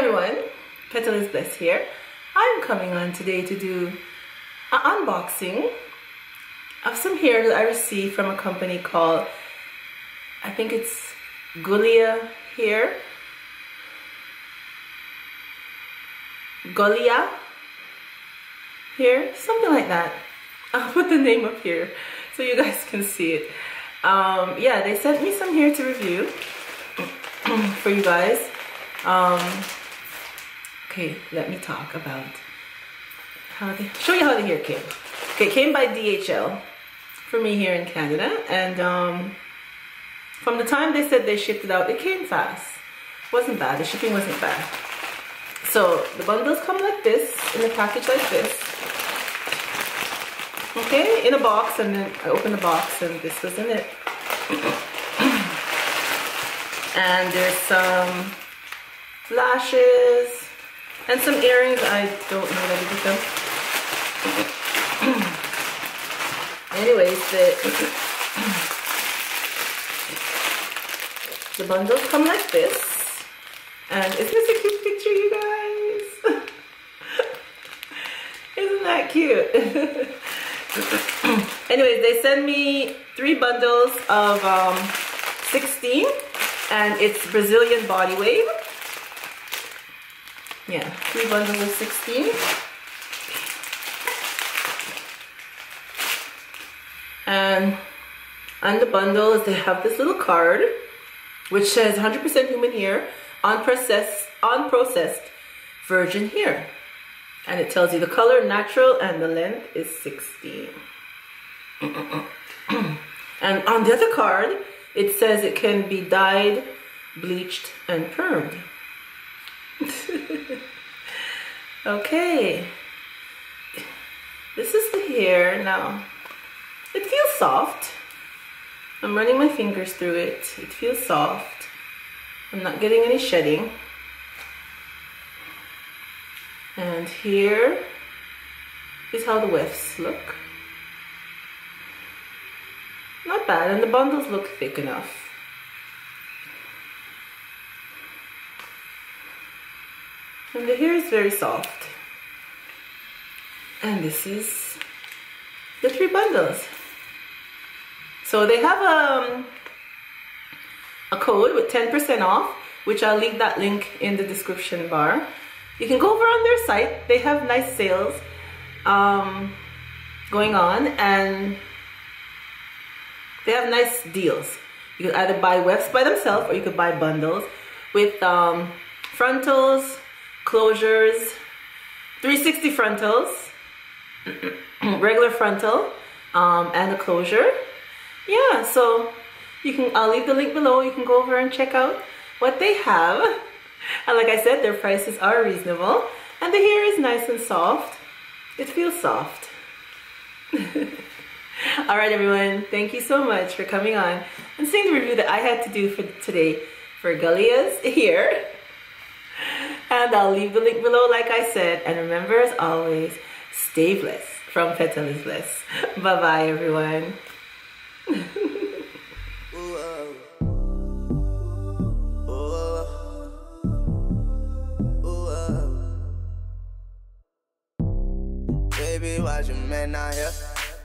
everyone, Petalisbless here. I'm coming on today to do an unboxing of some hair that I received from a company called, I think it's Giulia Hair. Giulia Hair, something like that. I'll put the name up here so you guys can see it. Um, yeah, they sent me some hair to review for you guys. Um, okay, let me talk about how they show you how the hair came. Okay, it came by DHL for me here in Canada, and um, from the time they said they shipped it out, it came fast. wasn't bad. The shipping wasn't bad. So the bundles come like this in a package like this. Okay, in a box, and then I opened the box, and this was in it. and there's some lashes, and some earrings. I don't know I did with them. Anyways, the, the bundles come like this. And isn't this a cute picture, you guys? isn't that cute? Anyways, they send me three bundles of um, 16 and it's Brazilian body wave yeah, three bundles of 16. And on the bundles, they have this little card, which says 100% human hair, unprocessed, unprocessed virgin hair. And it tells you the color, natural, and the length is 16. and on the other card, it says it can be dyed, bleached, and permed. okay. This is the hair now. It feels soft. I'm running my fingers through it. It feels soft. I'm not getting any shedding. And here is how the wefts look. Not bad, and the bundles look thick enough. And the hair is very soft. And this is the three bundles. So they have um, a code with 10% off, which I'll leave that link in the description bar. You can go over on their site. They have nice sales um, going on and they have nice deals. You can either buy wefts by themselves or you could buy bundles with um, frontals, closures, 360 frontals, regular frontal, um, and a closure. Yeah, so you can, I'll leave the link below. You can go over and check out what they have. And like I said, their prices are reasonable. And the hair is nice and soft. It feels soft. All right, everyone. Thank you so much for coming on and seeing the review that I had to do for today for Giulia's hair. And I'll leave the link below like I said. And remember as always, stay blessed from Petalisbless. Bye-bye everyone.